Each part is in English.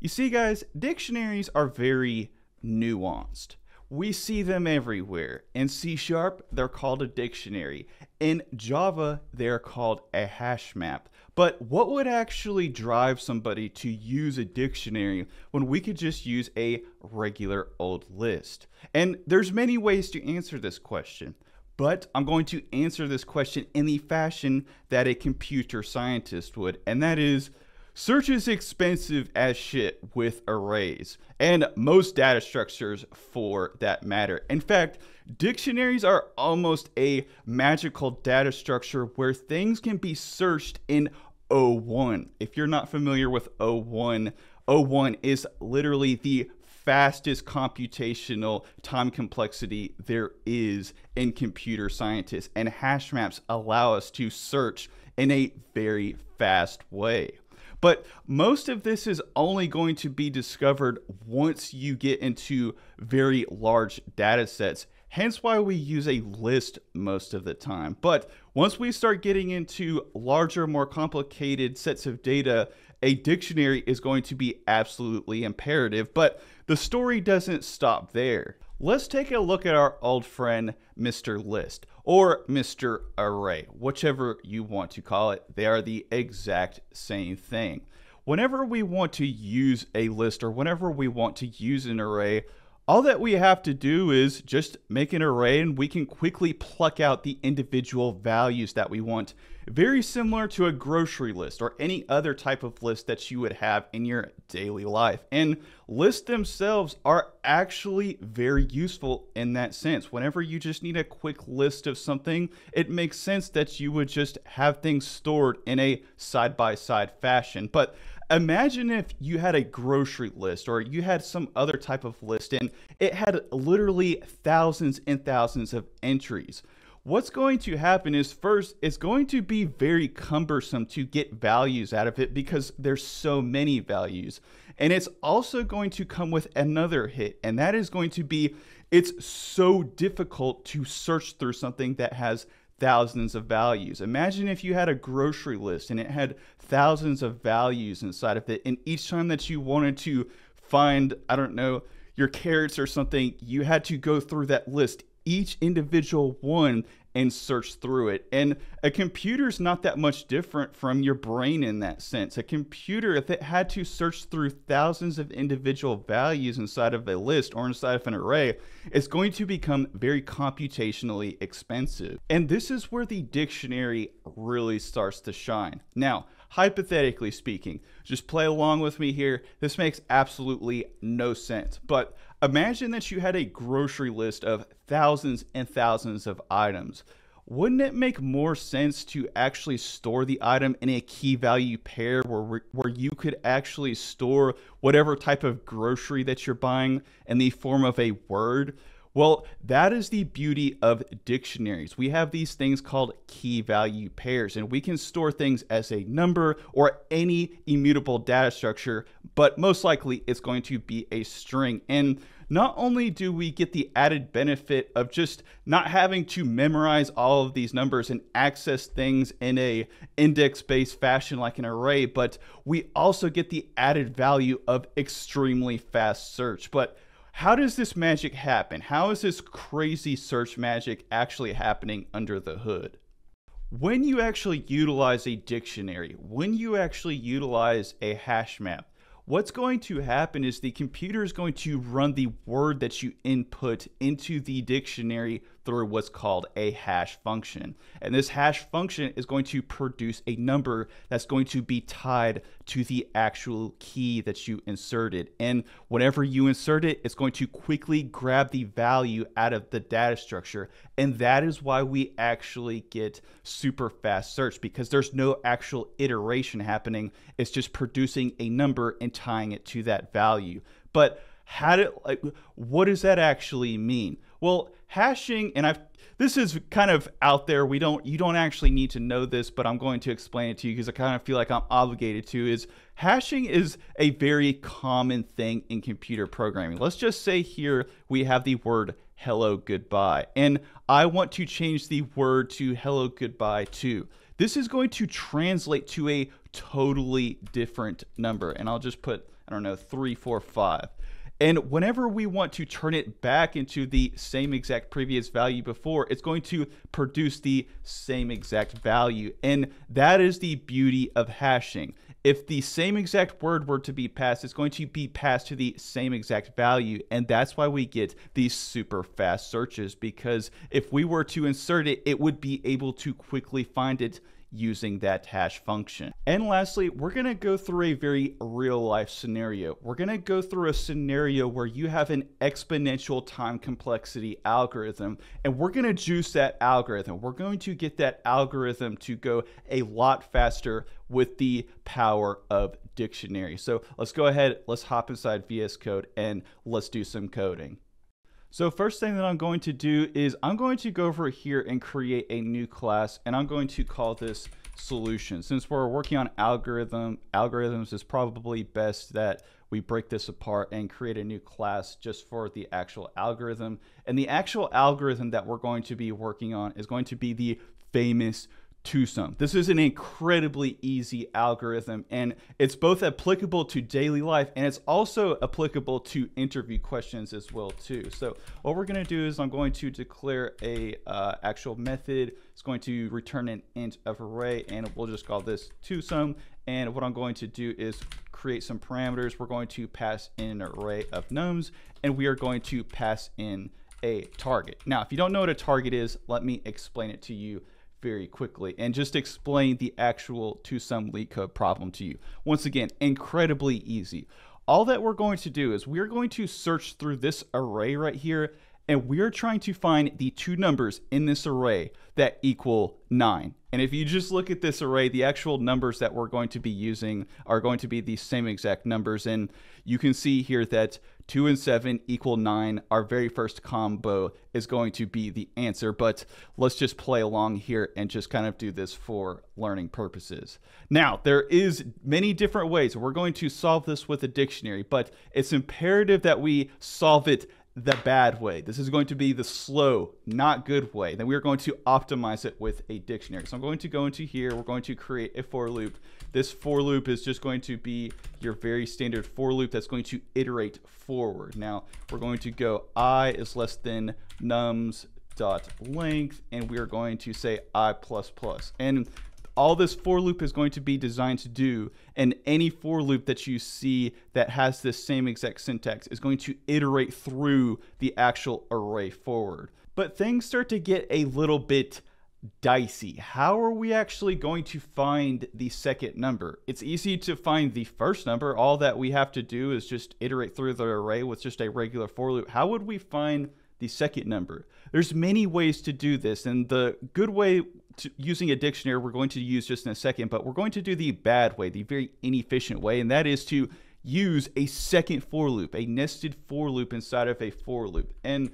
You see, guys, dictionaries are very nuanced. We see them everywhere. In C Sharp, they're called a dictionary. In Java, they're called a hash map. But what would actually drive somebody to use a dictionary when we could just use a regular old list? And there's many ways to answer this question. But I'm going to answer this question in the fashion that a computer scientist would, and that is Search is expensive as shit with arrays, and most data structures for that matter. In fact, dictionaries are almost a magical data structure where things can be searched in O1. If you're not familiar with O1, O1 is literally the fastest computational time complexity there is in computer scientists, and hash maps allow us to search in a very fast way. But most of this is only going to be discovered once you get into very large data sets. Hence why we use a list most of the time. But once we start getting into larger, more complicated sets of data, a dictionary is going to be absolutely imperative. But the story doesn't stop there. Let's take a look at our old friend, Mr. List or Mr. Array, whichever you want to call it. They are the exact same thing. Whenever we want to use a list or whenever we want to use an array, all that we have to do is just make an array and we can quickly pluck out the individual values that we want. Very similar to a grocery list or any other type of list that you would have in your daily life. And lists themselves are actually very useful in that sense. Whenever you just need a quick list of something, it makes sense that you would just have things stored in a side by side fashion. But imagine if you had a grocery list or you had some other type of list and it had literally thousands and thousands of entries. What's going to happen is first, it's going to be very cumbersome to get values out of it because there's so many values. And it's also going to come with another hit, and that is going to be it's so difficult to search through something that has thousands of values. Imagine if you had a grocery list and it had thousands of values inside of it, and each time that you wanted to find, I don't know, your carrots or something, you had to go through that list, each individual one, and search through it. And a computer is not that much different from your brain in that sense. A computer, if it had to search through thousands of individual values inside of a list or inside of an array, it's going to become very computationally expensive. And this is where the dictionary really starts to shine. Now, hypothetically speaking, just play along with me here. This makes absolutely no sense. But imagine that you had a grocery list of thousands and thousands of items. Wouldn't it make more sense to actually store the item in a key value pair where, where you could actually store whatever type of grocery that you're buying in the form of a word? Well, that is the beauty of dictionaries. We have these things called key value pairs, and we can store things as a number or any immutable data structure, but most likely it's going to be a string. And not only do we get the added benefit of just not having to memorize all of these numbers and access things in a index-based fashion like an array, but we also get the added value of extremely fast search. But how does this magic happen? How is this crazy search magic actually happening under the hood? When you actually utilize a dictionary, when you actually utilize a hash map, what's going to happen is the computer is going to run the word that you input into the dictionary through what's called a hash function. And this hash function is going to produce a number that's going to be tied to the actual key that you inserted. And whenever you insert it, it's going to quickly grab the value out of the data structure. And that is why we actually get super fast search because there's no actual iteration happening. It's just producing a number and tying it to that value. But how did like what does that actually mean? Well, hashing and I've this is kind of out there. We don't you don't actually need to know this, but I'm going to explain it to you because I kind of feel like I'm obligated to is hashing is a very common thing in computer programming. Let's just say here we have the word hello goodbye and I want to change the word to hello goodbye to. This is going to translate to a totally different number and I'll just put I don't know, three, four, five. And whenever we want to turn it back into the same exact previous value before, it's going to produce the same exact value. And that is the beauty of hashing. If the same exact word were to be passed, it's going to be passed to the same exact value. And that's why we get these super fast searches because if we were to insert it, it would be able to quickly find it using that hash function. And lastly, we're going to go through a very real life scenario. We're going to go through a scenario where you have an exponential time complexity algorithm, and we're going to juice that algorithm. We're going to get that algorithm to go a lot faster with the power of dictionary. So let's go ahead, let's hop inside VS Code and let's do some coding. So first thing that I'm going to do is I'm going to go over here and create a new class and I'm going to call this solution. Since we're working on algorithm, algorithms is probably best that we break this apart and create a new class just for the actual algorithm. And the actual algorithm that we're going to be working on is going to be the famous TwoSum. This is an incredibly easy algorithm and it's both applicable to daily life and it's also applicable to interview questions as well too. So what we're going to do is I'm going to declare a uh, actual method. It's going to return an int of array and we'll just call this TwoSum. And what I'm going to do is create some parameters. We're going to pass in an array of nums and we are going to pass in a target. Now, if you don't know what a target is, let me explain it to you very quickly and just explain the actual TwoSum LeetCode problem to you. Once again, incredibly easy. All that we're going to do is we're going to search through this array right here and we're trying to find the two numbers in this array that equal 9. And if you just look at this array, the actual numbers that we're going to be using are going to be the same exact numbers. And you can see here that 2 and 7 equal 9. Our very first combo is going to be the answer, but let's just play along here and just kind of do this for learning purposes. Now, there is many different ways. We're going to solve this with a dictionary, but it's imperative that we solve it the bad way. This is going to be the slow, not good way. Then we're going to optimize it with a dictionary. So I'm going to go into here. We're going to create a for loop. This for loop is just going to be your very standard for loop that's going to iterate forward. Now we're going to go i is less than nums dot length and we are going to say i plus plus and all this for loop is going to be designed to do, and any for loop that you see that has this same exact syntax is going to iterate through the actual array forward. But things start to get a little bit dicey. How are we actually going to find the second number? It's easy to find the first number. All that we have to do is just iterate through the array with just a regular for loop. How would we find the second number? There's many ways to do this, and the good way using a dictionary we're going to use just in a second, but we're going to do the bad way, the very inefficient way, and that is to use a second for loop, a nested for loop inside of a for loop. And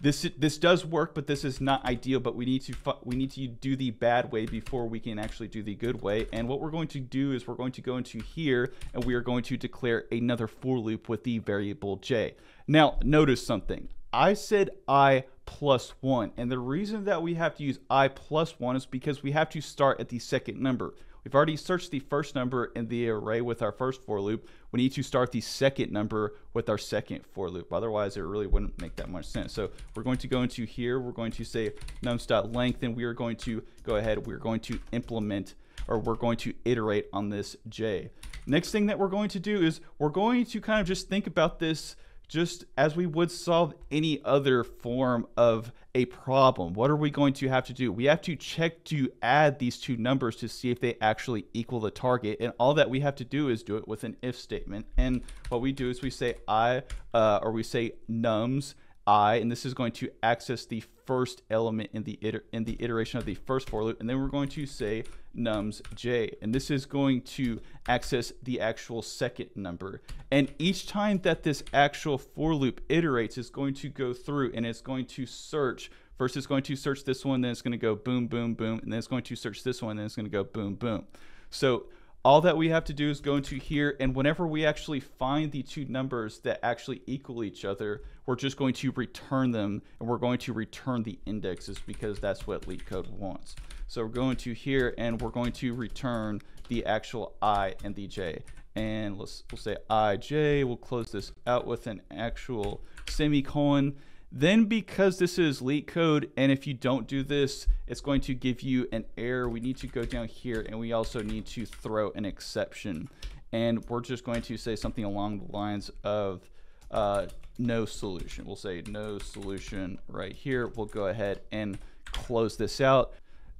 this this does work, but this is not ideal. But we need to we need to do the bad way before we can actually do the good way. And what we're going to do is we're going to go into here and we are going to declare another for loop with the variable j. Now notice something. I said I plus 1. And the reason that we have to use i plus 1 is because we have to start at the second number. We've already searched the first number in the array with our first for loop. We need to start the second number with our second for loop. Otherwise, it really wouldn't make that much sense. So we're going to go into here. We're going to say nums.length, and we are going to go ahead. We're going to implement or we're going to iterate on this j. Next thing that we're going to do is we're going to kind of just think about this just as we would solve any other form of a problem. What are we going to have to do? We have to check to add these two numbers to see if they actually equal the target. And all that we have to do is do it with an if statement. And what we do is we say I, uh, or we say nums i, and this is going to access the first element in the iter in the iteration of the first for loop, and then we're going to say nums j, and this is going to access the actual second number. And each time that this actual for loop iterates, is going to go through and it's going to search. First, it's going to search this one, then it's going to go boom, boom, boom, and then it's going to search this one, then it's going to go boom, boom. So all that we have to do is go into here and whenever we actually find the two numbers that actually equal each other we're just going to return them and we're going to return the indexes because that's what LeetCode wants so we're going to here and we're going to return the actual i and the j and let's we'll say ij. We'll close this out with an actual semicolon. Then because this is LeetCode, and if you don't do this, it's going to give you an error. We need to go down here and we also need to throw an exception. And we're just going to say something along the lines of uh, no solution. We'll say no solution right here. We'll go ahead and close this out.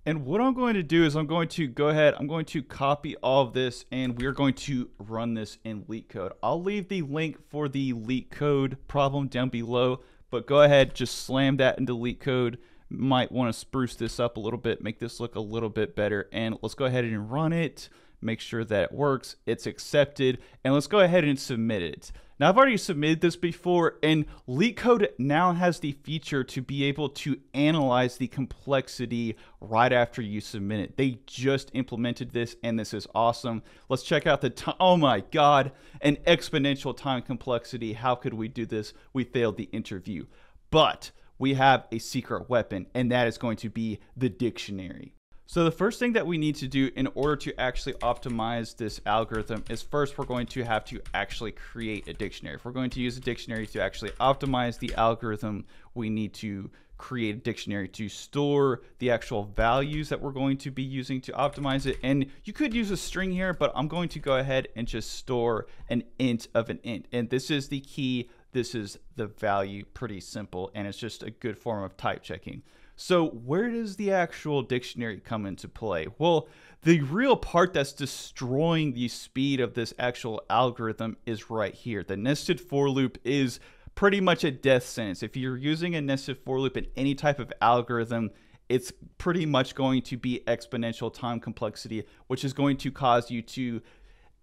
And what I'm going to do is I'm going to go ahead, I'm going to copy all of this and we're going to run this in LeetCode. I'll leave the link for the LeetCode problem down below, but go ahead, just slam that and delete code. Might want to spruce this up a little bit, make this look a little bit better. And let's go ahead and run it, make sure that it works, it's accepted, and let's go ahead and submit it. Now I've already submitted this before and LeetCode now has the feature to be able to analyze the complexity right after you submit it. They just implemented this and this is awesome. Let's check out the time. Oh my God, an exponential time complexity. How could we do this? We failed the interview. But we have a secret weapon and that is going to be the dictionary. So the first thing that we need to do in order to actually optimize this algorithm is first we're going to have to actually create a dictionary. If we're going to use a dictionary to actually optimize the algorithm, we need to create a dictionary to store the actual values that we're going to be using to optimize it. And you could use a string here, but I'm going to go ahead and just store an int of an int. And this is the key. This is the value, pretty simple. And it's just a good form of type checking. So, where does the actual dictionary come into play? Well, the real part that's destroying the speed of this actual algorithm is right here. The nested for loop is pretty much a death sentence. If you're using a nested for loop in any type of algorithm, it's pretty much going to be exponential time complexity, which is going to cause you to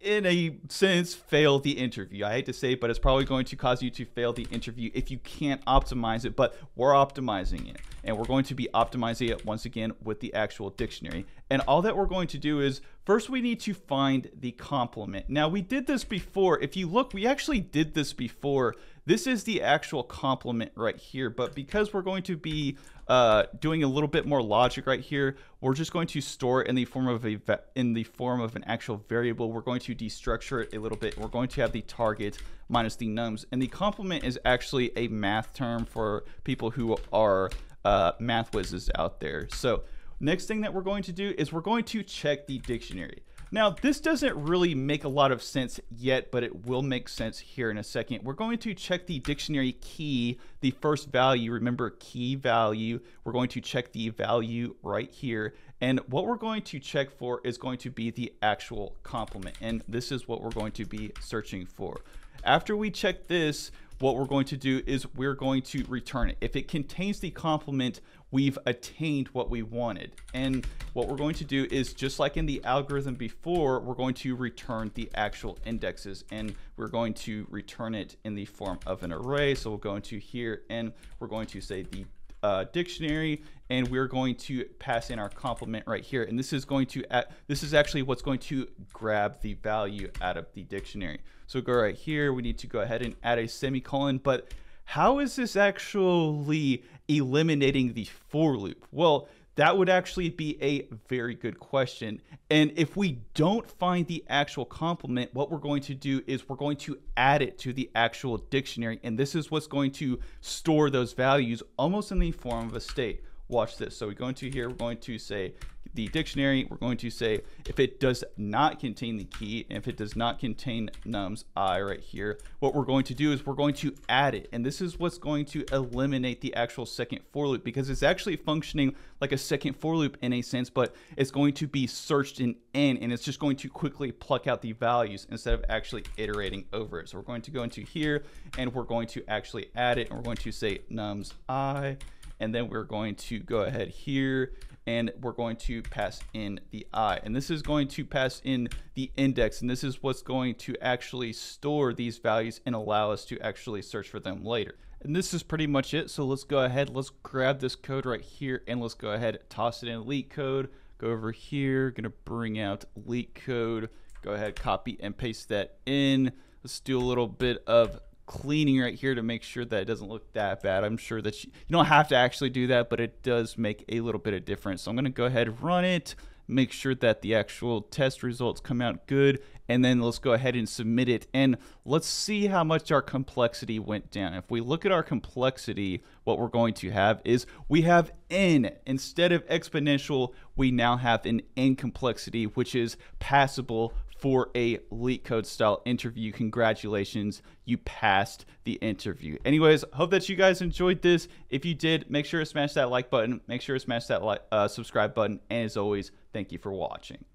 in a sense, fail the interview. I hate to say it, but it's probably going to cause you to fail the interview if you can't optimize it. But we're optimizing it, and we're going to be optimizing it once again with the actual dictionary. And all that we're going to do is first we need to find the complement. Now, we did this before. If you look, we actually did this before. This is the actual complement right here, but because we're going to be uh, doing a little bit more logic right here, we're just going to store it in the form of a in the form of an actual variable. We're going to destructure it a little bit. We're going to have the target minus the nums, and the complement is actually a math term for people who are uh, math whizzes out there. So next thing that we're going to do is we're going to check the dictionary. Now, this doesn't really make a lot of sense yet, but it will make sense here in a second. We're going to check the dictionary key, the first value. Remember, key value. We're going to check the value right here. And what we're going to check for is going to be the actual complement. And this is what we're going to be searching for. After we check this, what we're going to do is we're going to return it. If it contains the complement, we've attained what we wanted. And what we're going to do is just like in the algorithm before, we're going to return the actual indexes and we're going to return it in the form of an array. So we'll go into here and we're going to say the uh, dictionary and we're going to pass in our complement right here. And this is going to this is actually what's going to grab the value out of the dictionary. So go right here. We need to go ahead and add a semicolon. But how is this actually eliminating the for loop? Well that would actually be a very good question. And if we don't find the actual complement, what we're going to do is we're going to add it to the actual dictionary. And this is what's going to store those values almost in the form of a state. Watch this. So we go into here, we're going to say the dictionary, we're going to say if it does not contain the key, and if it does not contain nums i right here, what we're going to do is we're going to add it. And this is what's going to eliminate the actual second for loop because it's actually functioning like a second for loop in a sense, but it's going to be searched in n and it's just going to quickly pluck out the values instead of actually iterating over it. So we're going to go into here and we're going to actually add it and we're going to say nums i and then we're going to go ahead here and we're going to pass in the i. And this is going to pass in the index, and this is what's going to actually store these values and allow us to actually search for them later. And this is pretty much it. So let's go ahead, let's grab this code right here, and let's go ahead, toss it in LeetCode. go over here, gonna bring out LeetCode. go ahead, copy and paste that in. Let's do a little bit of cleaning right here to make sure that it doesn't look that bad. I'm sure that you, you don't have to actually do that, but it does make a little bit of difference. So I'm going to go ahead and run it, make sure that the actual test results come out good, and then let's go ahead and submit it. And let's see how much our complexity went down. If we look at our complexity, what we're going to have is we have n. Instead of exponential, we now have an n complexity, which is passable for a LeetCode style interview. Congratulations, you passed the interview. Anyways, hope that you guys enjoyed this. If you did, make sure to smash that like button, make sure to smash that like, uh, subscribe button, and as always, thank you for watching.